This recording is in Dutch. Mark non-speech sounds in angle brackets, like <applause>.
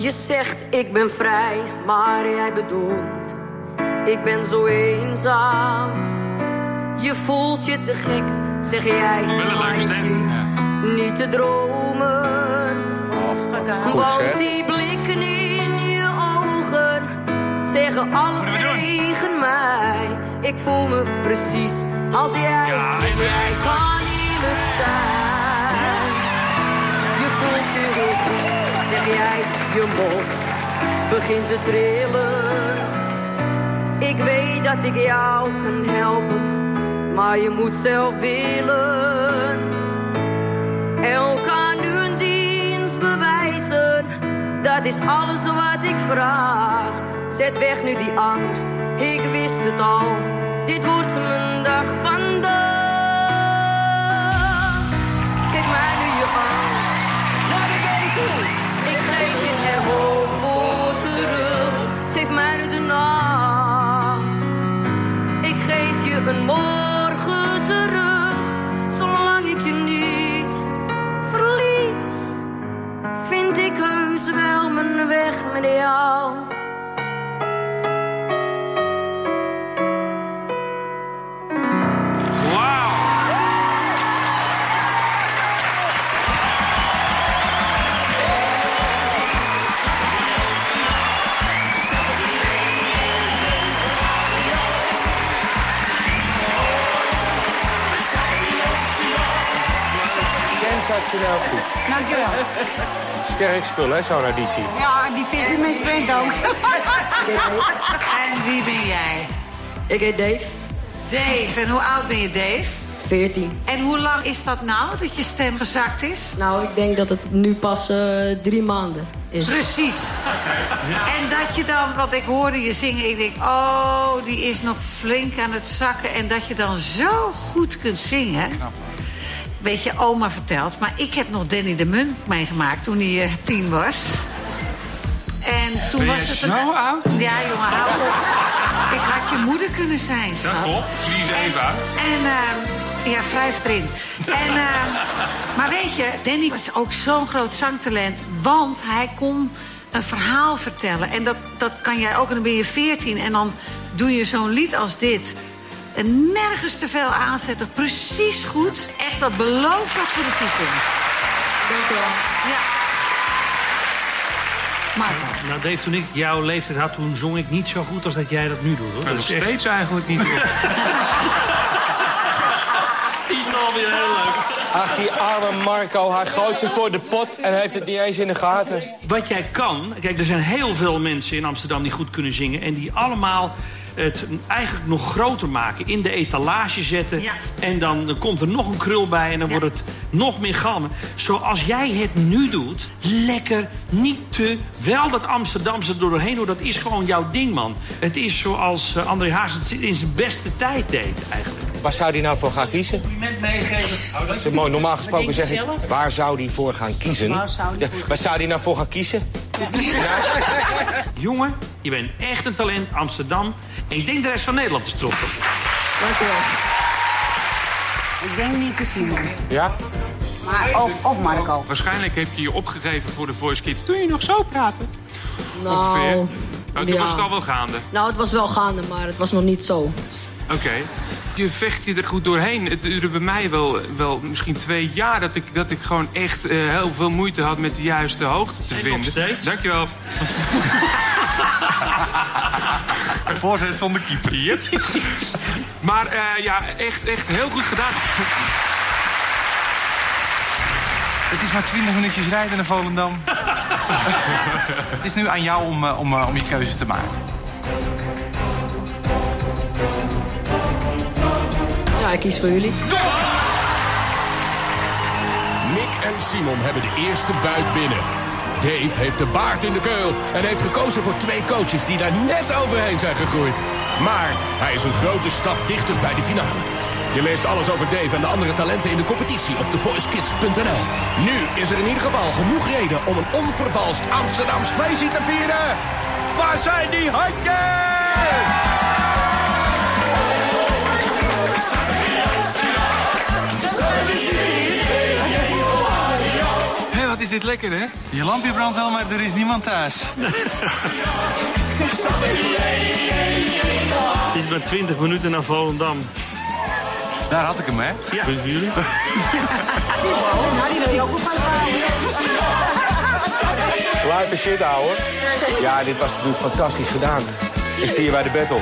Je zegt ik ben vrij, maar jij bedoelt ik ben zo eenzaam. Je voelt je te gek, zeg jij, maar ik zit niet te dromen. Want die blikken in je ogen zeggen alles tegen mij. Ik voel me precies als jij, als jij kan eerlijk zijn. Zeg jij, je mond begint te trillen. Ik weet dat ik jou kan helpen, maar je moet zelf willen. Elkaar nu een dienst bewijzen, dat is alles wat ik vraag. Zet weg nu die angst, ik wist het al, dit wordt mijn dag vandaag. Geef mij nu je angst, Sensationeel goed. Dankjewel. Sterk spul, hè, zo'n auditie. Ja, die vis is mijn vriend ook. <laughs> En wie ben jij? Ik heet Dave, Dave. En hoe oud ben je, Dave? 14. En hoe lang is dat nou dat je stem gezakt is? Nou, ik denk dat het nu pas eh, drie maanden is. Precies. En dat je dan, want ik hoorde je zingen, ik denk, oh, die is nog flink aan het zakken. En dat je dan zo goed kunt zingen. Weet je, oma vertelt, maar ik heb nog Danny de Munt meegemaakt toen hij eh, tien was. En toen Ben was het een. zo oud? Ja, jongen, hou op. Ik had je moeder kunnen zijn, schat. Dat klopt, vlies even uit. En ehm, ja, wrijf erin. En, ehm, maar weet je, Danny was ook zo'n groot zangtalent. Want hij kon een verhaal vertellen. En dat, dat kan jij ook. En dan ben je 14 en dan doe je zo'n lied als dit. En nergens te veel aanzetten. Precies goed. Echt, dat belooft dat voor de toekomst. Dankjewel. Ja. Marco. Nou, Dave, toen ik jouw leeftijd had, toen zong ik niet zo goed als dat jij dat nu doet. Hoor. Maar Dat nog echt- eigenlijk niet. <laughs> Die is dan alweer heel leuk. Ach, die arme Marco, hij gooit ze voor de pot en heeft het niet eens in de gaten. Wat jij kan... Kijk, er zijn heel veel mensen in Amsterdam die goed kunnen zingen... en die allemaal het eigenlijk nog groter maken. In de etalage zetten. Ja. En dan, dan komt er nog een krul bij en dan Ja. wordt het nog meer galmen. Zoals jij het nu doet, lekker, niet te... Wel dat Amsterdamse er doorheen hoor, dat is gewoon jouw ding, man. Het is zoals eh, André Haas het in zijn beste tijd deed, eigenlijk. Waar zou hij nou voor gaan kiezen? Compliment meegeven. Dat is mooi. Normaal gesproken zeg ik, waar zou hij voor gaan kiezen? Waar zou die Ja, waar zou hij nou voor gaan kiezen? Jongen, je bent echt een talent, Amsterdam. En ik denk de rest van Nederland is trots op. je. Dankjewel. Ik denk Mieke Simon. Ja? Maar, of, of Marco. Waarschijnlijk heb je je opgegeven voor de Voice Kids toen je nog zo praatte. Ongeveer. Nou, toen ja. was het al wel gaande. nou, het was wel gaande, maar het was nog niet zo. Oké. Je vecht je er goed doorheen. Het duurde bij mij wel, wel misschien twee jaar dat ik, dat ik gewoon echt eh, heel veel moeite had met de juiste hoogte te En vinden. nog steeds? Dankjewel. <laughs> Voorzet zonder keeper. Yep. Maar eh, ja, echt, echt heel goed gedaan. Het is maar 20 minuutjes rijden naar Volendam. <laughs> het is nu aan jou om, eh, om, om je keuze te maken. Ik kies voor jullie. Nick en Simon hebben de eerste buit binnen. Dave heeft de baard in de keul en heeft gekozen voor twee coaches die daar net overheen zijn gegroeid. Maar hij is een grote stap dichter bij de finale. Je leest alles over Dave en de andere talenten in de competitie op thevoicekids.nl. Nu is er in ieder geval genoeg reden om een onvervalst Amsterdams feestje te vieren. Waar zijn die handjes? Lekker, hè? Je lampje brandt wel, maar er is niemand thuis. <laughs> Het is maar 20 minuten naar Volendam. Daar had ik hem, hè? Ja. Voor jullie? Nou, die wil je ook shit, ouwe. Ja, dit was natuurlijk fantastisch gedaan. Ik zie je bij de battle.